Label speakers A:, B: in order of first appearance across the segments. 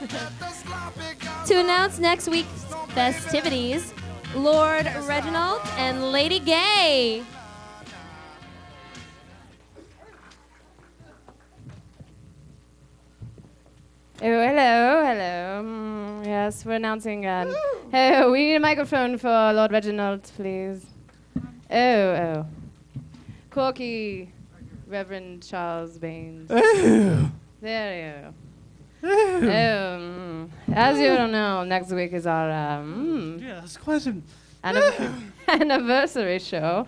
A: To announce next week's festivities, Lord Reginald and Lady Gay.
B: Oh, hello, hello. Mm, yes, we're announcing. Um, oh, we need a microphone for Lord Reginald, please. Oh, oh. Corky, Reverend Charles Baines.
C: Oh.
B: There you go. Oh. As you don't know, next week is our um,
C: Yeah, it's quite an.
B: anniv- anniversary show.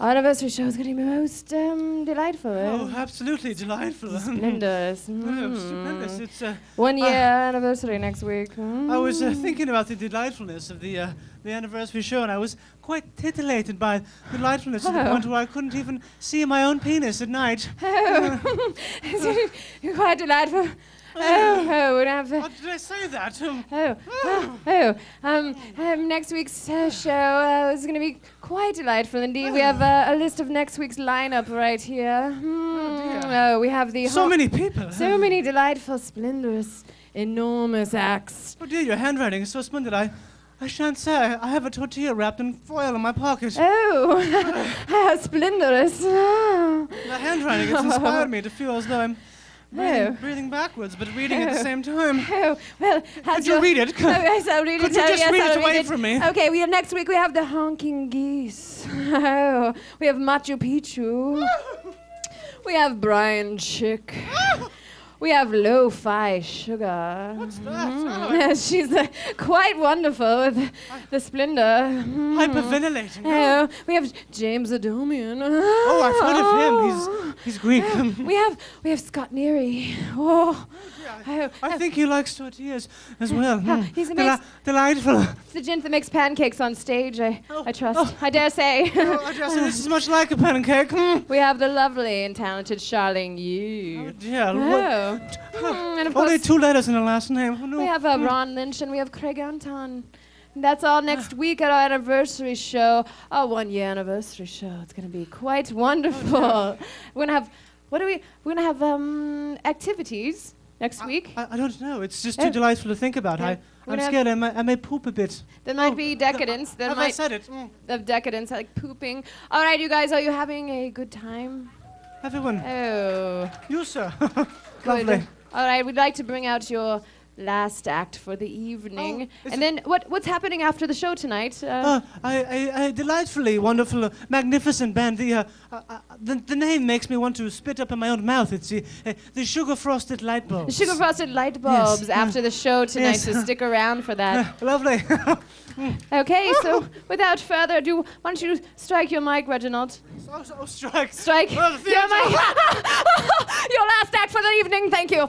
B: Our anniversary show is going to be most um, delightful.
C: Oh, absolutely delightful. Oh,
B: Mm.
C: stupendous. It's, uh,
B: One year
C: Ah.
B: anniversary next week.
C: I was uh,
B: Mm.
C: thinking about the delightfulness of the uh, the anniversary show, and I was quite titillated by the delightfulness to the
B: Oh.
C: point where I couldn't even see my own penis at night.
B: Oh, you're quite delightful. Oh, oh, we don't have.
C: Oh, did I say that? Um,
B: Oh, oh, oh. Um, um, next week's uh, show uh, is going to be quite delightful indeed. We have uh, a list of next week's lineup right here.
C: Dear.
B: oh, we have the
C: so many people.
B: so many delightful, splendorous, enormous acts.
C: Oh dear, your handwriting is so splendid. I, I shan't say. I, have a tortilla wrapped in foil in my pocket.
B: Oh, how splendorous!
C: The handwriting has inspired me to feel as though I'm
B: Oh.
C: breathing backwards, but reading at the
B: Oh.
C: same time.
B: Oh, well,
C: Could you read it?
B: Oh, yes, I'll read
C: Could
B: it.
C: you
B: Oh,
C: just
B: yes,
C: read
B: I'll
C: it away from me?
B: Okay, we next week we have the honking geese. Oh, we have Machu Picchu. we have Brian Chick. We have lo-fi sugar.
C: What's that?
B: Mm, She's uh, quite wonderful with the splendor. Mm.
C: Hyperventilating.
B: Oh, we have James Adomian.
C: Oh, I've heard of him. He's he's Greek. Um,
B: we have we have Scott Neary. Oh, oh,
C: I
B: oh,
C: think he likes tortillas as well.
B: Oh,
C: Mm.
B: he's
C: Deli- delightful.
B: it's the gent that makes pancakes on stage. I
C: Oh,
B: I trust.
C: oh.
B: I dare say.
C: Oh, I just- this is much like a pancake. Mm.
B: we have the lovely and talented Charlene Yu.
C: Oh dear.
B: Oh. Mm, and of
C: Only
B: course,
C: two letters in the last name. Oh, no.
B: we have uh, Ron Lynch and we have Craig Anton. And that's all next week at our anniversary show, our one year anniversary show. It's going to be quite wonderful. We're going to have, what do we, we're going to have um, activities next week.
C: I, I don't know. It's just
B: Oh.
C: too delightful to think about.
B: Yeah.
C: I, I'm scared I may, I may poop a bit.
B: There might
C: oh,
B: be decadence. There
C: Have I said it? Mm.
B: of decadence, like pooping. All right, you guys, are you having a good time?
C: Everyone.
B: Oh,
C: You, sir. Lovely.
B: All right, we'd like to bring out your last act for the evening.
C: Oh,
B: and then what what's happening after the show tonight? Uh,
C: Uh, I, I, I delightfully wonderful, uh, magnificent band. The, uh, uh, uh, the the name makes me want to spit up in my own mouth. It's the uh, the sugar frosted light
B: the sugar frosted light bulbs
C: uh,
B: after the show tonight,
C: yes.
B: so stick around for that.
C: Lovely.
B: Okay, so without further ado, why don't you strike your mic, Reginald?
C: so, strike.
B: Strike your mic. your last act for the evening. Thank you.